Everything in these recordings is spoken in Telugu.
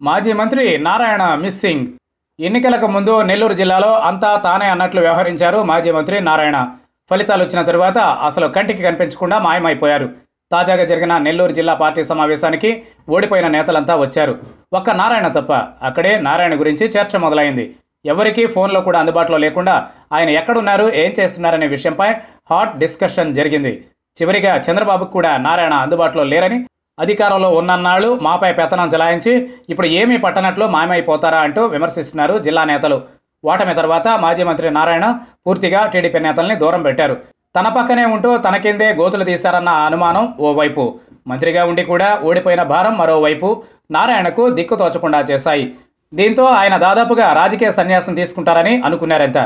మాజీ మంత్రి నారాయణ మిస్సింగ్. ఎన్నికలకు ముందు నెల్లూరు జిల్లాలో అంతా తానే అన్నట్లు వ్యవహరించారు మాజీ మంత్రి నారాయణ. ఫలితాలు వచ్చిన తరువాత అసలు కంటికి కనిపించకుండా మాయమైపోయారు. తాజాగా జరిగిన నెల్లూరు జిల్లా పార్టీ సమావేశానికి ఓడిపోయిన నేతలంతా వచ్చారు. ఒక్క నారాయణ తప్ప అక్కడే నారాయణ గురించి చర్చ మొదలైంది. ఎవరికీ ఫోన్లో కూడా అందుబాటులో లేకుండా ఆయన ఎక్కడున్నారు ఏం చేస్తున్నారనే విషయంపై హాట్ డిస్కషన్ జరిగింది. చివరిగా చంద్రబాబుకు కూడా నారాయణ అందుబాటులో లేరని అధికారంలో ఉన్నన్నాళ్ళు మాపై పెత్తనం జలాయించి ఇప్పుడు ఏమీ పట్టనట్లు మాయమైపోతారా అంటూ విమర్శిస్తున్నారు జిల్లా నేతలు. ఓటమి తర్వాత మాజీ మంత్రి నారాయణ పూర్తిగా టీడీపీ నేతల్ని దూరం పెట్టారు. తన పక్కనే ఉంటూ తన కిందే గోతులు తీశారన్న అనుమానం ఓవైపు. మంత్రిగా ఉండి కూడా ఓడిపోయిన భారం మరోవైపు నారాయణకు దిక్కు తోచకుండా చేశాయి. దీంతో ఆయన దాదాపుగా రాజకీయ సన్యాసం తీసుకుంటారని అనుకున్నారంత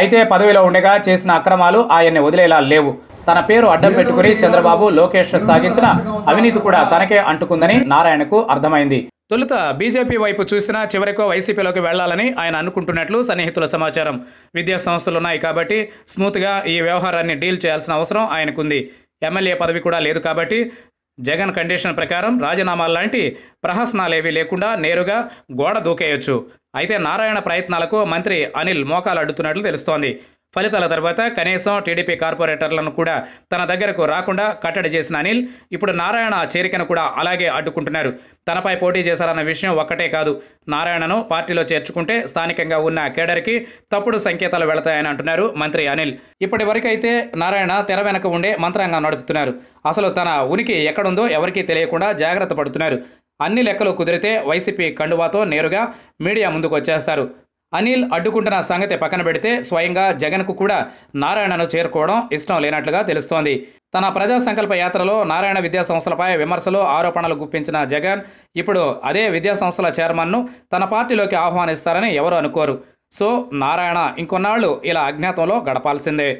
అయితే పదవిలో ఉండగా చేసిన అక్రమాలు ఆయన్ని వదిలేలా లేవు. తన పేరు అడ్డం పెట్టుకుని చంద్రబాబు లోకేష్ సాగించిన అవినీతి కూడా తనకే అంటుకుందని నారాయణకు అర్థమైంది. తొలుత బీజేపీ వైపు చూసినా చివరకు వైసీపీలోకి వెళ్ళాలని ఆయన అనుకుంటున్నట్లు సన్నిహితుల సమాచారం. విద్యా సంస్థలు ఉన్నాయి కాబట్టి స్మూత్గా ఈ వ్యవహారాన్ని డీల్ చేయాల్సిన అవసరం ఆయనకుంది. ఎమ్మెల్యే పదవి కూడా లేదు కాబట్టి జగన్ కండిషన్ ప్రకారం రాజీనామాలు లాంటి ప్రహసనాలేవీ లేకుండా నేరుగా గోడ దూకేయొచ్చు. అయితే నారాయణ ప్రయత్నాలకు మంత్రి అనిల్ మోకాలు అడ్డుతున్నట్లు తెలుస్తోంది. ఫలితాల తర్వాత కనీసం టీడీపీ కార్పొరేటర్లను కూడా తన దగ్గరకు రాకుండా కట్టడి చేసిన అనిల్ ఇప్పుడు నారాయణ చేరికను కూడా అలాగే అడ్డుకుంటున్నారు. తనపై పోటీ చేశారన్న విషయం ఒక్కటే కాదు. నారాయణను పార్టీలో చేర్చుకుంటే స్థానికంగా ఉన్న కేడర్కి తప్పుడు సంకేతాలు వెళతాయని అంటున్నారు మంత్రి అనిల్. ఇప్పటి వరకైతే నారాయణ తెర వెనక ఉండే మంత్రాంగం నడుపుతున్నారు. అసలు తన ఉనికి ఎక్కడుందో ఎవరికీ తెలియకుండా జాగ్రత్త పడుతున్నారు. అన్ని లెక్కలు కుదిరితే వైసీపీ కండువాతో నేరుగా మీడియా ముందుకు వచ్చేస్తారు అనిల్ అడ్డుకుంటున్న సంగతి పక్కన పెడితే స్వయంగా జగన్కు కూడా నారాయణను చేరుకోవడం ఇష్టం లేనట్లుగా తెలుస్తోంది. తన ప్రజా సంకల్ప యాత్రలో నారాయణ విద్యా సంస్థలపై విమర్శలు ఆరోపణలు గుప్పించిన జగన్ ఇప్పుడు అదే విద్యా సంస్థల చైర్మన్ను తన పార్టీలోకి ఆహ్వానిస్తారని ఎవరు అనుకోరు. సో నారాయణ ఇంకొన్నాళ్ళు ఇలా అజ్ఞాతంలో గడపాల్సిందే.